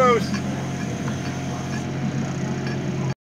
close.